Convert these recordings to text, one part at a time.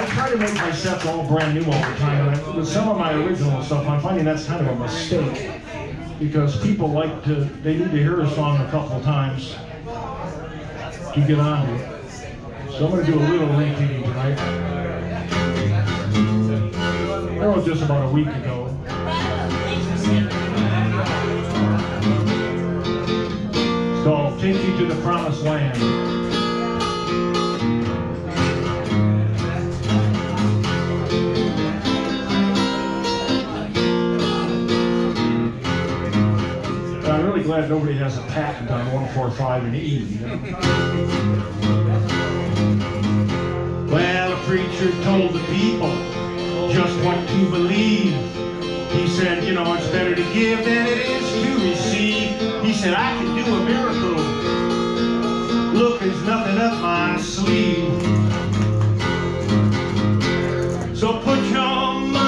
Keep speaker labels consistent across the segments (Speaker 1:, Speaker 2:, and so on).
Speaker 1: I try to make my sets all brand new all the time. And I, with some of my original stuff, I'm finding that's kind of a mistake because people like to, they need to hear a song a couple of times to get on it. So I'm going to do a little rethinking tonight. That was just about a week ago. It's called Take You to the Promised Land. Glad nobody has a patent on 145 and E. You know? Well, a preacher told the people just what to believe. He said, you know, it's better to give than it is to receive. He said, I can do a miracle. Look, there's nothing up my sleeve. So put your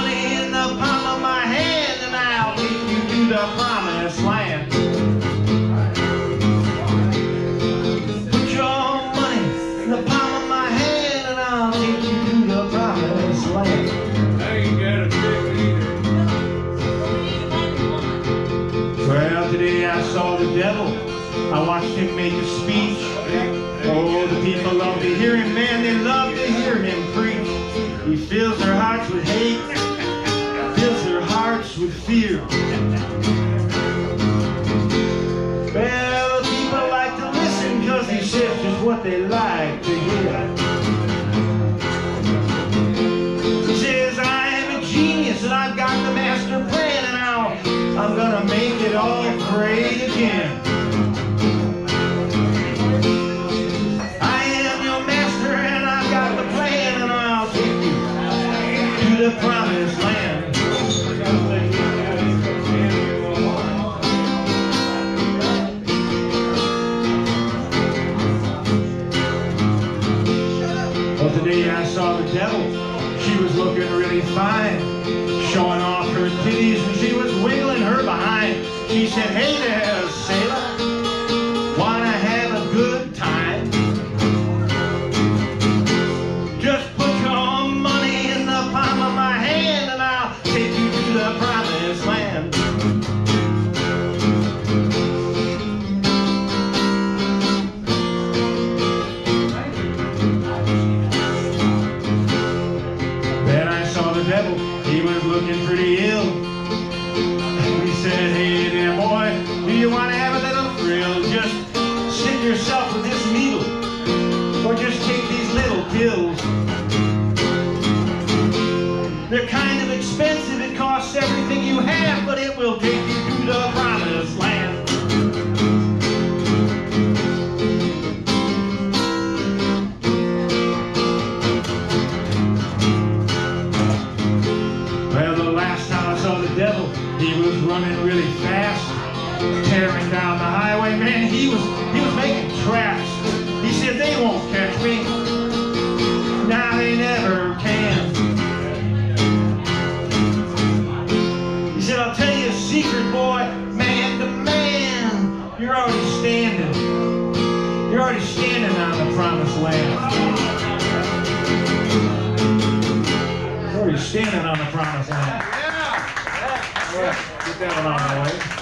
Speaker 1: I watched him make a speech. Oh, the people love to hear him, man. They love to hear him preach. He fills their hearts with hate, fills their hearts with fear. The promised land. Well, today I saw the devil. She was looking really fine, showing off her titties, and she was wiggling her behind. She said, Hey there, sailor, the devil, he was looking pretty ill. He said, hey there boy, do you want to have a little thrill? Just stick yourself with tearing down the highway. Man, he was he was making tracks. He said they won't catch me. Now they never can. He said, I'll tell you a secret, boy, man to man. You're already standing. You're already standing on the promised land. You're already standing on the promised land.
Speaker 2: Yeah.
Speaker 1: Get that one out of the way.